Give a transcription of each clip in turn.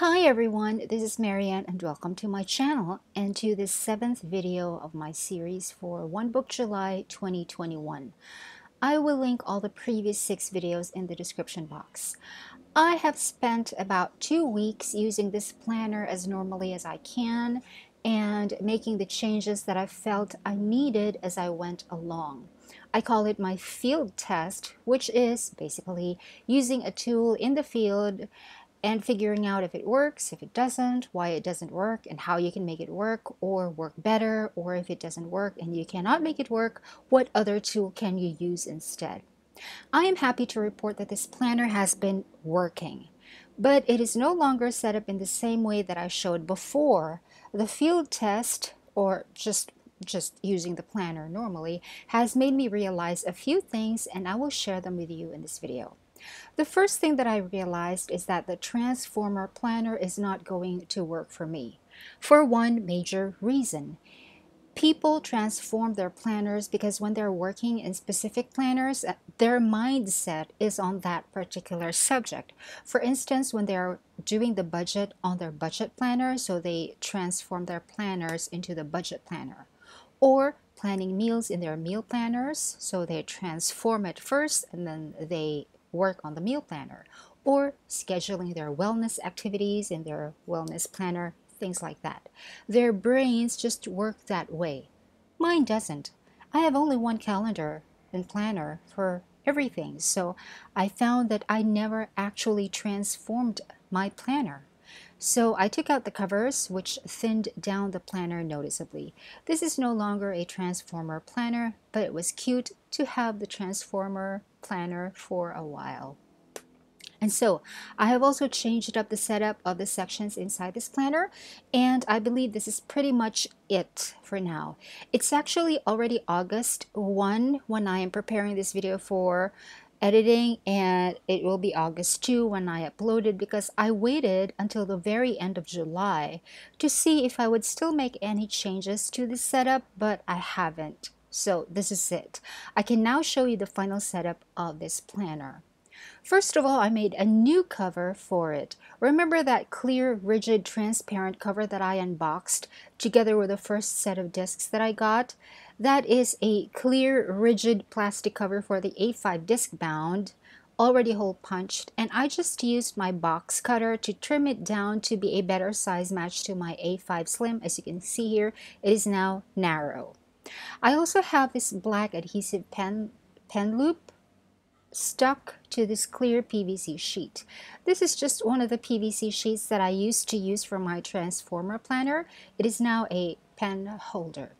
Hi everyone, this is Marianne and welcome to my channel and to this seventh video of my series for One Book July 2021. I will link all the previous six videos in the description box. I have spent about two weeks using this planner as normally as I can and making the changes that I felt I needed as I went along. I call it my field test, which is basically using a tool in the field and figuring out if it works, if it doesn't, why it doesn't work, and how you can make it work or work better, or if it doesn't work and you cannot make it work, what other tool can you use instead? I am happy to report that this planner has been working, but it is no longer set up in the same way that I showed before. The field test, or just just using the planner normally, has made me realize a few things and I will share them with you in this video. The first thing that I realized is that the transformer planner is not going to work for me for one major reason. People transform their planners because when they're working in specific planners, uh, their mindset is on that particular subject. For instance, when they're doing the budget on their budget planner, so they transform their planners into the budget planner. Or planning meals in their meal planners, so they transform it first and then they work on the meal planner or scheduling their wellness activities in their wellness planner, things like that. Their brains just work that way. Mine doesn't. I have only one calendar and planner for everything, so I found that I never actually transformed my planner. So I took out the covers, which thinned down the planner noticeably. This is no longer a transformer planner, but it was cute to have the transformer planner for a while. And so I have also changed up the setup of the sections inside this planner and I believe this is pretty much it for now. It's actually already August 1 when I am preparing this video for editing and it will be August 2 when I uploaded because I waited until the very end of July to see if I would still make any changes to the setup but I haven't. So this is it. I can now show you the final setup of this planner. First of all, I made a new cover for it. Remember that clear, rigid, transparent cover that I unboxed together with the first set of discs that I got? That is a clear, rigid plastic cover for the A5 disc bound, already hole punched, and I just used my box cutter to trim it down to be a better size match to my A5 Slim. As you can see here, it is now narrow. I also have this black adhesive pen, pen loop stuck to this clear PVC sheet. This is just one of the PVC sheets that I used to use for my transformer planner. It is now a pen holder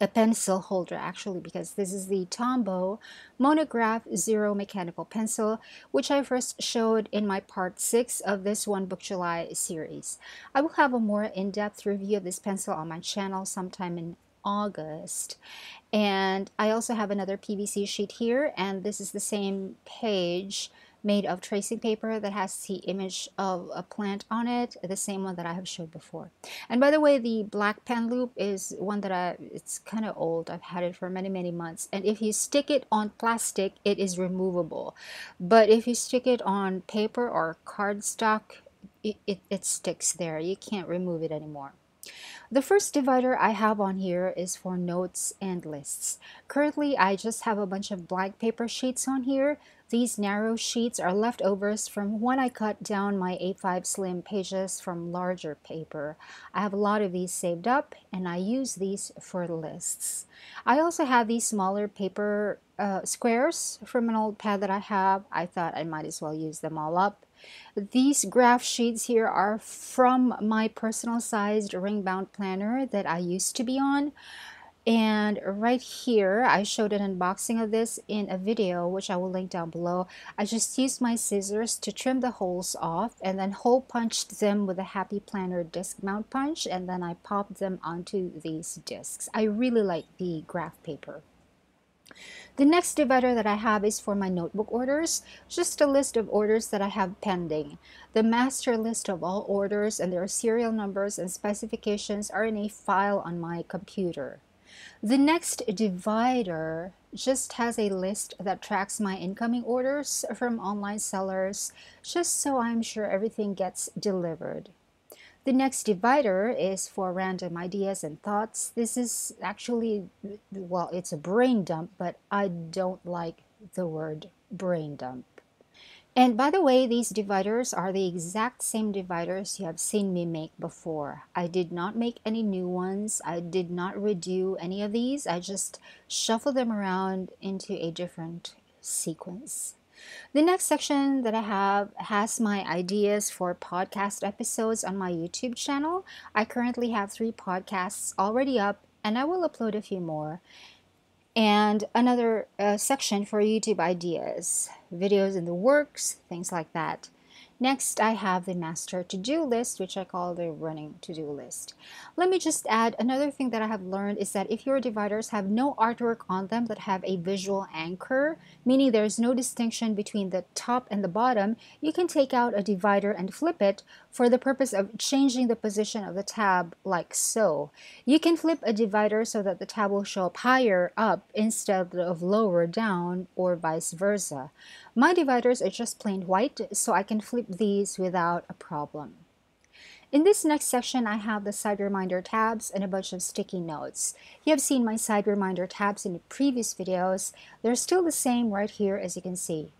a pencil holder actually because this is the Tombow Monograph Zero Mechanical Pencil which I first showed in my part 6 of this One Book July series. I will have a more in-depth review of this pencil on my channel sometime in August. And I also have another PVC sheet here, and this is the same page made of tracing paper that has the image of a plant on it, the same one that I have showed before. And by the way, the black pen loop is one that I, it's kind of old. I've had it for many, many months. And if you stick it on plastic, it is removable. But if you stick it on paper or cardstock, it, it, it sticks there. You can't remove it anymore. The first divider I have on here is for notes and lists. Currently, I just have a bunch of blank paper sheets on here. These narrow sheets are leftovers from when I cut down my A5 Slim pages from larger paper. I have a lot of these saved up and I use these for lists. I also have these smaller paper uh, squares from an old pad that I have. I thought I might as well use them all up. These graph sheets here are from my personal sized ring bound planner that I used to be on. And right here, I showed an unboxing of this in a video, which I will link down below. I just used my scissors to trim the holes off and then hole punched them with a Happy Planner disc bound punch. And then I popped them onto these discs. I really like the graph paper. The next divider that I have is for my notebook orders, just a list of orders that I have pending. The master list of all orders and their serial numbers and specifications are in a file on my computer. The next divider just has a list that tracks my incoming orders from online sellers, just so I'm sure everything gets delivered. The next divider is for random ideas and thoughts. This is actually, well, it's a brain dump, but I don't like the word brain dump. And by the way, these dividers are the exact same dividers you have seen me make before. I did not make any new ones. I did not redo any of these. I just shuffled them around into a different sequence. The next section that I have has my ideas for podcast episodes on my YouTube channel. I currently have three podcasts already up and I will upload a few more and another uh, section for YouTube ideas, videos in the works, things like that. Next, I have the master to-do list, which I call the running to-do list. Let me just add another thing that I have learned is that if your dividers have no artwork on them that have a visual anchor, meaning there's no distinction between the top and the bottom, you can take out a divider and flip it for the purpose of changing the position of the tab like so. You can flip a divider so that the tab will show up higher up instead of lower down or vice versa. My dividers are just plain white, so I can flip these without a problem. In this next section, I have the side reminder tabs and a bunch of sticky notes. You have seen my side reminder tabs in the previous videos. They're still the same right here as you can see.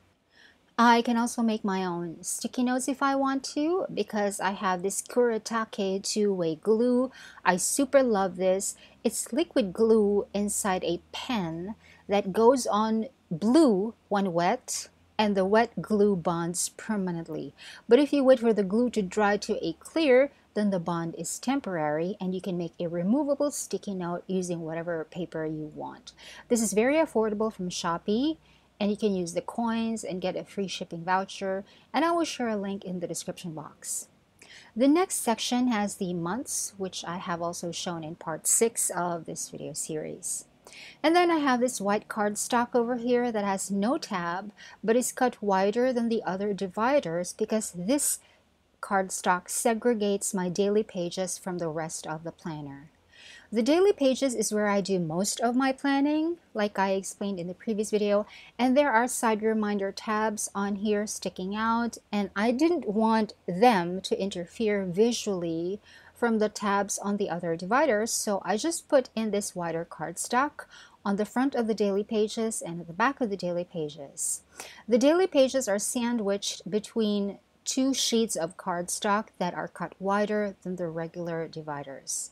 I can also make my own sticky notes if I want to because I have this Kuretake two-way glue. I super love this. It's liquid glue inside a pen that goes on blue when wet and the wet glue bonds permanently. But if you wait for the glue to dry to a clear, then the bond is temporary and you can make a removable sticky note using whatever paper you want. This is very affordable from Shopee and you can use the coins and get a free shipping voucher and I will share a link in the description box. The next section has the months, which I have also shown in part 6 of this video series. And then I have this white cardstock over here that has no tab, but is cut wider than the other dividers because this cardstock segregates my daily pages from the rest of the planner. The daily pages is where I do most of my planning, like I explained in the previous video, and there are side reminder tabs on here sticking out, and I didn't want them to interfere visually from the tabs on the other dividers, so I just put in this wider cardstock on the front of the daily pages and at the back of the daily pages. The daily pages are sandwiched between two sheets of cardstock that are cut wider than the regular dividers.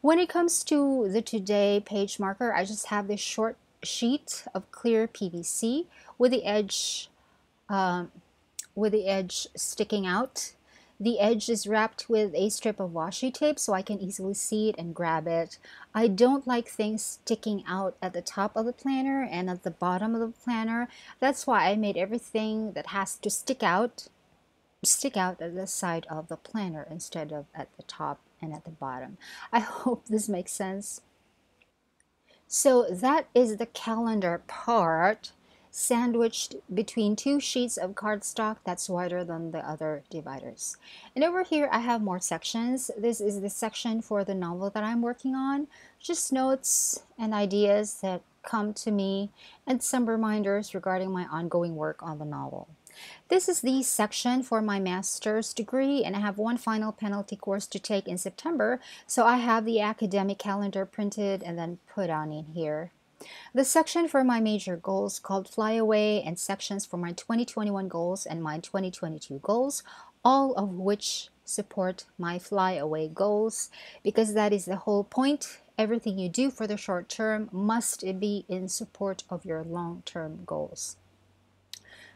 When it comes to the today page marker, I just have this short sheet of clear PVC with the edge um, with the edge sticking out the edge is wrapped with a strip of washi tape so I can easily see it and grab it. I don't like things sticking out at the top of the planner and at the bottom of the planner. That's why I made everything that has to stick out stick out at the side of the planner instead of at the top and at the bottom. I hope this makes sense. So that is the calendar part sandwiched between two sheets of cardstock that's wider than the other dividers. And over here I have more sections. This is the section for the novel that I'm working on. Just notes and ideas that come to me and some reminders regarding my ongoing work on the novel. This is the section for my master's degree and I have one final penalty course to take in September so I have the academic calendar printed and then put on in here. The section for my major goals called Fly Away and sections for my 2021 goals and my 2022 goals, all of which support my fly away goals because that is the whole point. Everything you do for the short term must be in support of your long-term goals.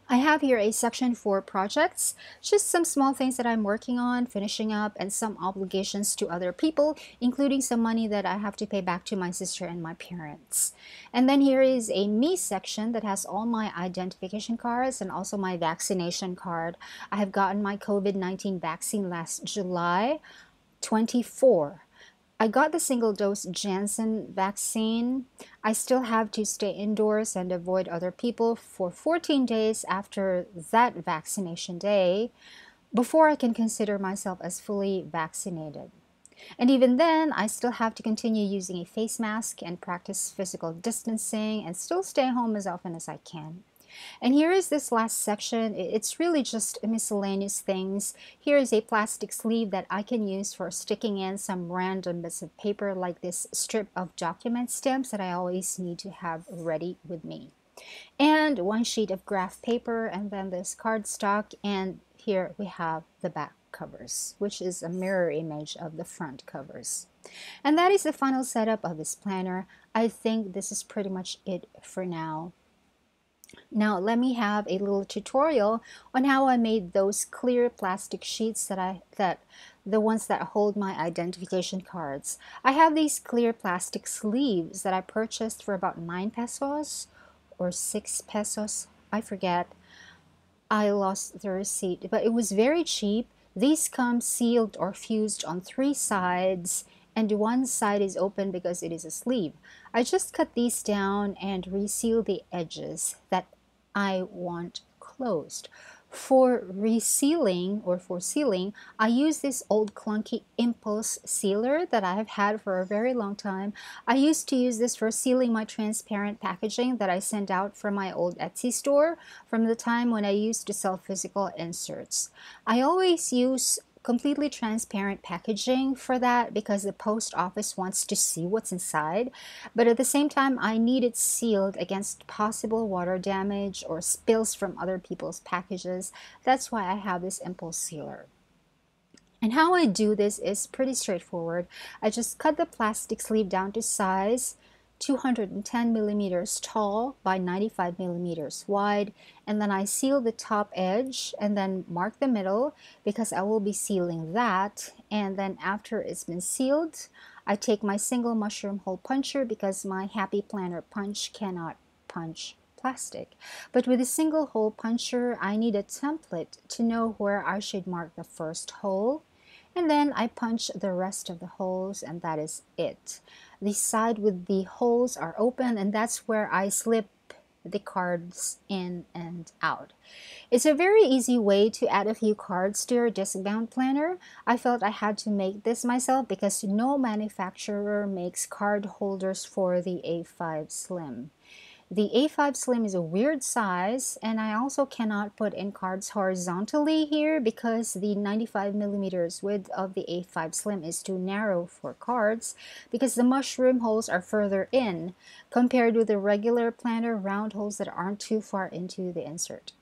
I have here a section for projects, just some small things that I'm working on, finishing up, and some obligations to other people, including some money that I have to pay back to my sister and my parents. And then here is a me section that has all my identification cards and also my vaccination card. I have gotten my COVID-19 vaccine last July 24. I got the single dose Janssen vaccine. I still have to stay indoors and avoid other people for 14 days after that vaccination day before I can consider myself as fully vaccinated. And even then, I still have to continue using a face mask and practice physical distancing and still stay home as often as I can. And here is this last section. It's really just miscellaneous things. Here is a plastic sleeve that I can use for sticking in some random bits of paper like this strip of document stamps that I always need to have ready with me. And one sheet of graph paper and then this cardstock and here we have the back covers, which is a mirror image of the front covers. And that is the final setup of this planner. I think this is pretty much it for now. Now let me have a little tutorial on how I made those clear plastic sheets that I that the ones that hold my identification cards. I have these clear plastic sleeves that I purchased for about 9 pesos or 6 pesos. I forget. I lost the receipt, but it was very cheap. These come sealed or fused on three sides and one side is open because it is a sleeve. I just cut these down and reseal the edges that I want closed. For resealing or for sealing, I use this old clunky impulse sealer that I have had for a very long time. I used to use this for sealing my transparent packaging that I sent out from my old Etsy store from the time when I used to sell physical inserts. I always use completely transparent packaging for that because the post office wants to see what's inside. But at the same time, I need it sealed against possible water damage or spills from other people's packages. That's why I have this impulse sealer. And how I do this is pretty straightforward. I just cut the plastic sleeve down to size 210 millimeters tall by 95 millimeters wide and then I seal the top edge and then mark the middle because I will be sealing that and then after it's been sealed I take my single mushroom hole puncher because my happy planner punch cannot punch plastic. But with a single hole puncher I need a template to know where I should mark the first hole and then I punch the rest of the holes and that is it. The side with the holes are open and that's where I slip the cards in and out. It's a very easy way to add a few cards to your disc-bound planner. I felt I had to make this myself because no manufacturer makes card holders for the A5 Slim. The A5 Slim is a weird size and I also cannot put in cards horizontally here because the 95 millimeters width of the A5 Slim is too narrow for cards because the mushroom holes are further in compared with the regular planner round holes that aren't too far into the insert.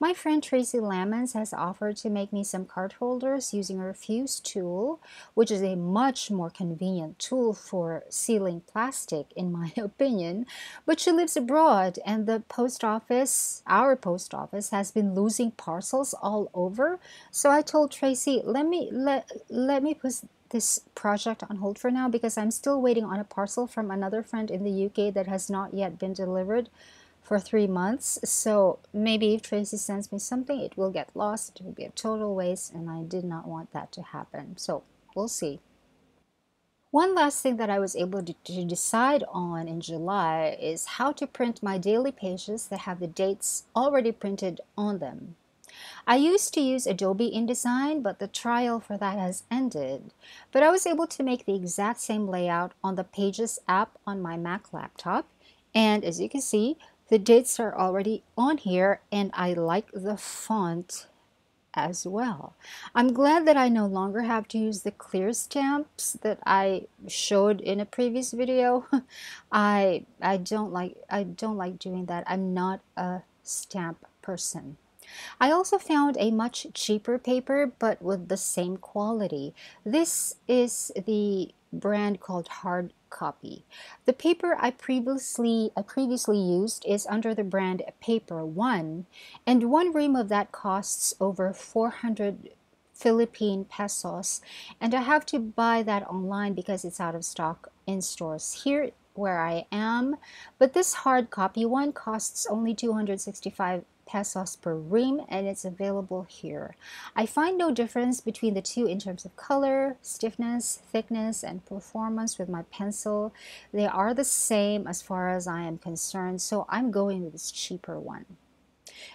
My friend Tracy Lamons has offered to make me some card holders using her Fuse tool, which is a much more convenient tool for sealing plastic in my opinion. But she lives abroad and the post office, our post office, has been losing parcels all over. So I told Tracy, let me let, let me put this project on hold for now because I'm still waiting on a parcel from another friend in the UK that has not yet been delivered for three months. So maybe if Tracy sends me something, it will get lost. It will be a total waste, and I did not want that to happen. So we'll see. One last thing that I was able to, to, decide on in July is how to print my daily pages that have the dates already printed on them. I used to use Adobe InDesign, but the trial for that has ended. But I was able to make the exact same layout on the Pages app on my Mac laptop. And as you can see, the dates are already on here and I like the font as well. I'm glad that I no longer have to use the clear stamps that I showed in a previous video. I I don't like I don't like doing that. I'm not a stamp person. I also found a much cheaper paper but with the same quality. This is the brand called Hard Copy. The paper I previously I previously used is under the brand Paper One, and one ream of that costs over 400 Philippine pesos, and I have to buy that online because it's out of stock in stores here where I am. But this hard copy one costs only 265 pesos per ream and it's available here. I find no difference between the two in terms of color, stiffness, thickness, and performance with my pencil. They are the same as far as I am concerned, so I'm going with this cheaper one.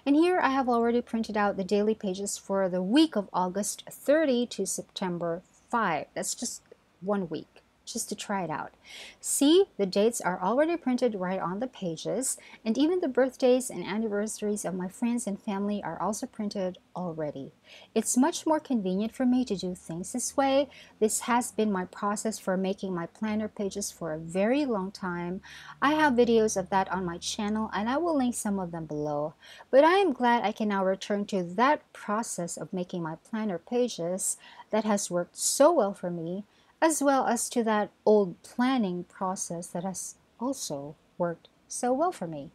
And here I have already printed out the daily pages for the week of August 30 to September 5. That's just one week just to try it out. See, the dates are already printed right on the pages, and even the birthdays and anniversaries of my friends and family are also printed already. It's much more convenient for me to do things this way. This has been my process for making my planner pages for a very long time. I have videos of that on my channel and I will link some of them below. But I am glad I can now return to that process of making my planner pages that has worked so well for me as well as to that old planning process that has also worked so well for me.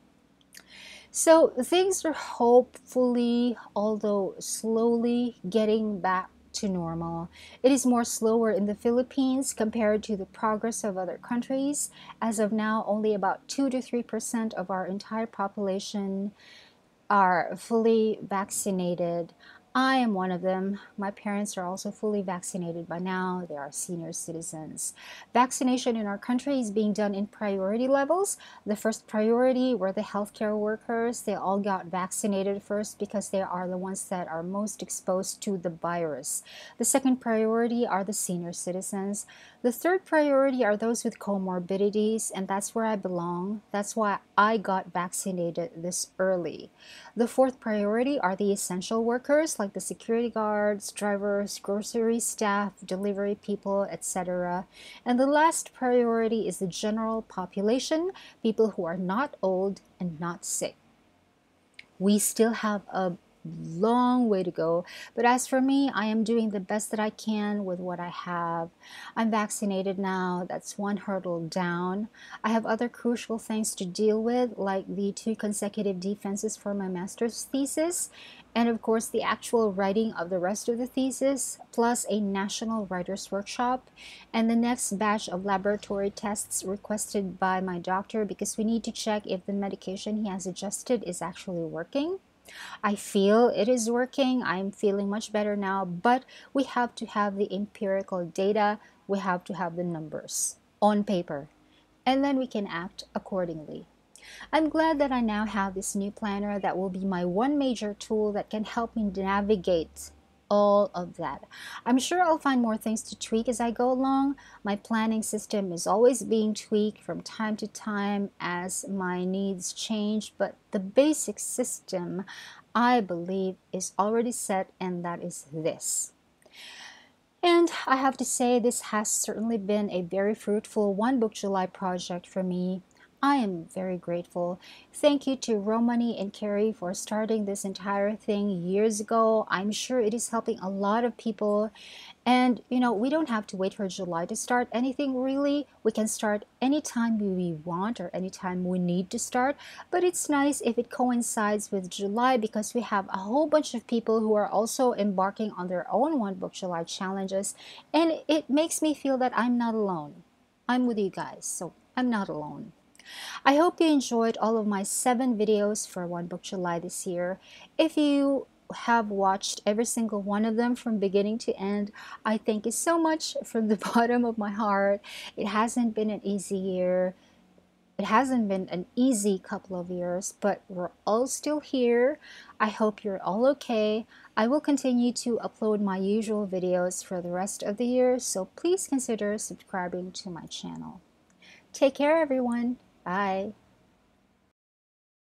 So things are hopefully, although slowly, getting back to normal. It is more slower in the Philippines compared to the progress of other countries. As of now, only about 2 to 3% of our entire population are fully vaccinated. I am one of them. My parents are also fully vaccinated by now. They are senior citizens. Vaccination in our country is being done in priority levels. The first priority were the healthcare workers. They all got vaccinated first because they are the ones that are most exposed to the virus. The second priority are the senior citizens. The third priority are those with comorbidities, and that's where I belong. That's why I got vaccinated this early. The fourth priority are the essential workers like the security guards, drivers, grocery staff, delivery people, etc. And the last priority is the general population, people who are not old and not sick. We still have a long way to go. But as for me, I am doing the best that I can with what I have. I'm vaccinated now. That's one hurdle down. I have other crucial things to deal with, like the two consecutive defenses for my master's thesis, and of course the actual writing of the rest of the thesis, plus a national writers workshop, and the next batch of laboratory tests requested by my doctor because we need to check if the medication he has adjusted is actually working. I feel it is working. I'm feeling much better now, but we have to have the empirical data. We have to have the numbers on paper, and then we can act accordingly. I'm glad that I now have this new planner that will be my one major tool that can help me navigate all of that. I'm sure I'll find more things to tweak as I go along. My planning system is always being tweaked from time to time as my needs change, but the basic system I believe is already set, and that is this. And I have to say, this has certainly been a very fruitful One Book July project for me. I am very grateful. Thank you to Rhomany and Carrie for starting this entire thing years ago. I'm sure it is helping a lot of people. And, you know, we don't have to wait for July to start anything really. We can start anytime we want or anytime we need to start. But it's nice if it coincides with July because we have a whole bunch of people who are also embarking on their own One Book July challenges. And it makes me feel that I'm not alone. I'm with you guys, so I'm not alone. I hope you enjoyed all of my seven videos for One Book July this year. If you have watched every single one of them from beginning to end, I thank you so much from the bottom of my heart. It hasn't been an easy year. It hasn't been an easy couple of years, but we're all still here. I hope you're all okay. I will continue to upload my usual videos for the rest of the year, so please consider subscribing to my channel. Take care, everyone. Bye.